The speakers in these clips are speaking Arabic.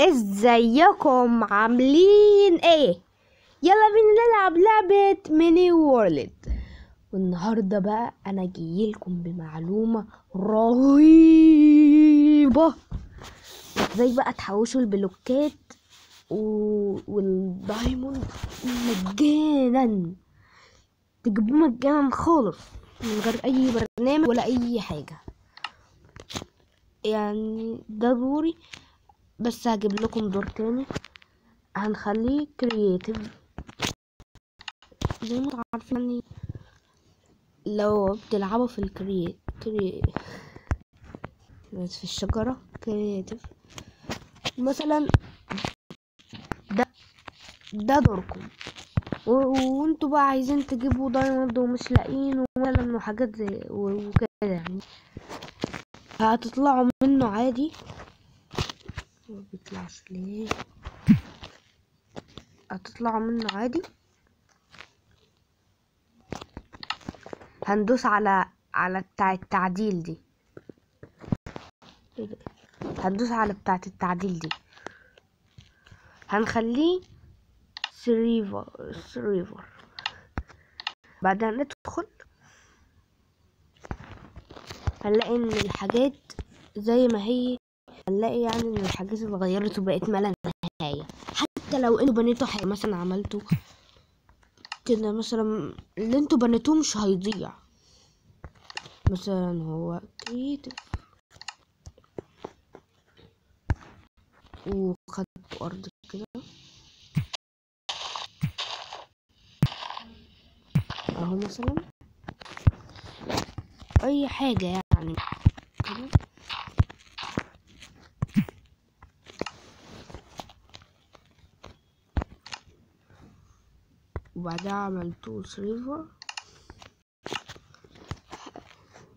ازيكم؟ عاملين إيه؟ يلا بينا نلعب لعبة Mini World والنهاردة بقى أنا جايلكم بمعلومة رهيبة. إزاي بقى تحوشوا البلوكات و... وال diamond مجانا؟ تجيبوه مجانا خالص من غير أي برنامج ولا أي حاجة. يعني ده دوري. بس هجيب لكم دور تاني. هنخليه creative زي ما عارفين يعني لو بتلعبوا في ال creat cre في الشجرة creative مثلا ده ده دوركم. وانتوا بقى عايزين تجيبوا diamond ومش لاقيين ومثلا وحاجات زي وكده يعني. هتطلعوا منه عادي. ما بيطلعش ليه؟ هتطلعوا منه عادي؟ هندوس على على بتاع التعديل دي؟ هندوس على بتاعة التعديل دي. هنخليه سريفر سريفر بعدها ندخل. هنلاقي إن الحاجات زي ما هي هنلاقي يعني إن الحاجات اتغيرت وبقت ما لا نهاية. حتى لو أنتوا بنيتوا حاجة مثلا عملتوا كده مثلا اللي أنتوا بنيتوه مش هيضيع. مثلا هو كريتيف وخدت أرض كده. أهو مثلا. أي حاجة يعني كده وبعدها عملتو سريفر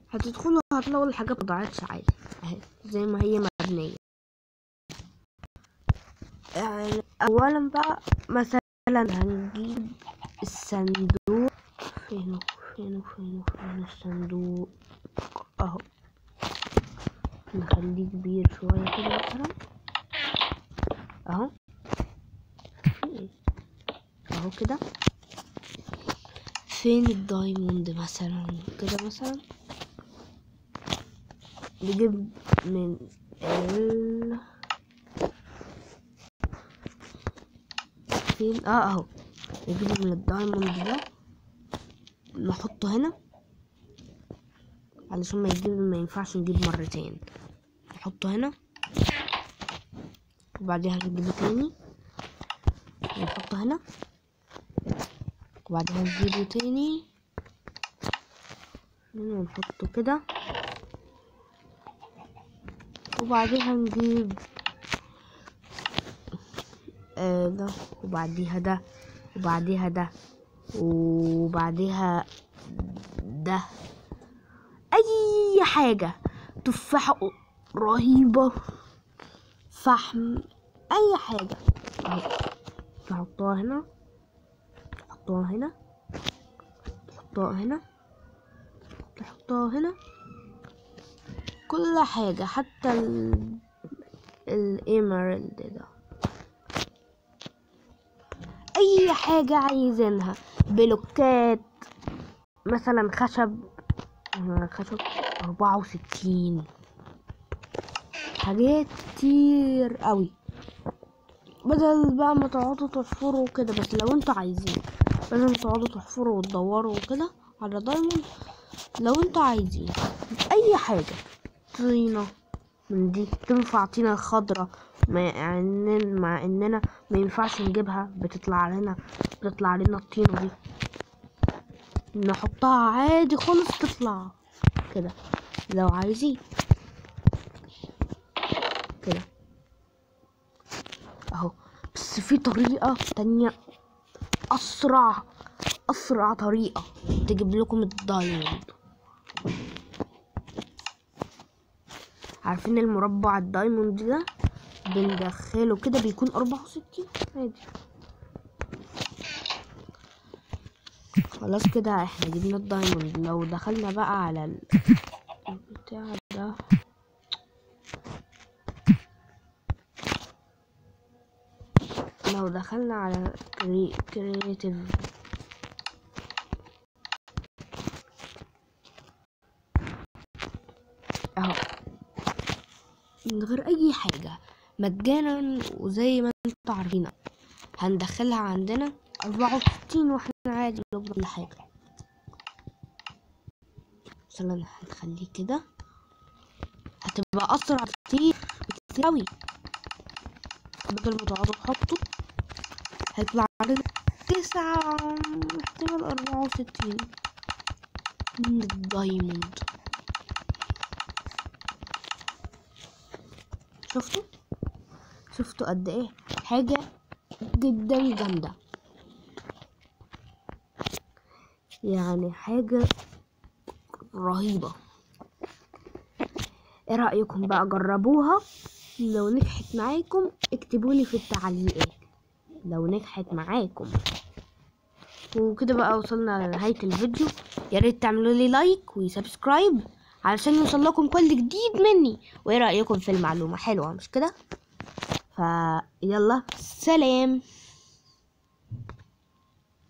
هتدخلوا هتلاقوا الحاجات مضاعتش عادي. أهي زي ما هي مبنية. يعني اولا بقى مثلا هنجيب الصندوق. فين فين فين فين الصندوق؟ أهو. نخليه كبير شوية كده مثلا. أهو. أهو كده. فين الدايموند مثلا؟ كده مثلا؟ نجيب من ال فين؟ آه أهو. نجيب من الدايموند ده. نحطه هنا. علشان ما يجيب ما ينفعش نجيب مرتين. نحطه هنا. وبعدها نجيبه تاني. نحطه هنا. وبعدها نجيبه تاني. ونحطه كده. وبعدها نجيب آه ده وبعديها ده وبعديها ده وبعديها ده. أي حاجة. تفاحة رهيبة. فحم أي حاجة. أهو نحطها هنا. نحطها هنا. نحطها هنا. نحطها هنا. كل حاجة حتى ال الايمرالد ده. أي حاجة عايزينها. بلوكات مثلا خشب. خشب أربعة وستين. حاجات كتير قوي بدل بقى ما تقعدوا تحفروا كده بس لو أنتوا عايزين. ما تقعدوا تحفروا وتدوروا كده على دايموند لو أنتوا عايزين أي حاجة طينة من دي تنفع طينة خضرة مع ان مع إننا ما ينفعش نجيبها بتطلع لنا بتطلع لنا الطينة دي. نحطها عادي خالص تطلع كده. لو عايزين كده. أهو. بس في طريقة تانية أسرع. أسرع طريقة تجيب لكم ال diamond. عارفين المربع ال diamond ده؟ بندخله كده بيكون أربعة وستين. عادي. خلاص كده إحنا جبنا ال diamond. لو دخلنا بقى على ال- البتاع ده. لو دخلنا على كرييتيف أهو. من غير أي حاجة. مجانا وزي ما أنتوا عارفين هندخلها عندنا أربعة وستين وإحنا عادي نقبل كل حاجة. مثلا هنخليه كده. هتبقى أسرع كتير كتير أوي. بدل ما تقعدوا تحطوا هيطلع عندنا تسعة. احتمال أربعة وستين. من الدايموند. شفتوا شفتوا قد إيه؟ حاجة جدا جامدة. يعني حاجة رهيبة. إيه رأيكم بقى؟ جربوها. لو نجحت معاكم اكتبولي في التعليقات لو نجحت معاكم. وكده بقى وصلنا لنهاية الفيديو. يا ريت تعملوا لي like و subscribe. علشان يوصل لكم كل جديد مني. وإيه رأيكم في المعلومة؟ حلوة مش كده؟ فيلا سلام.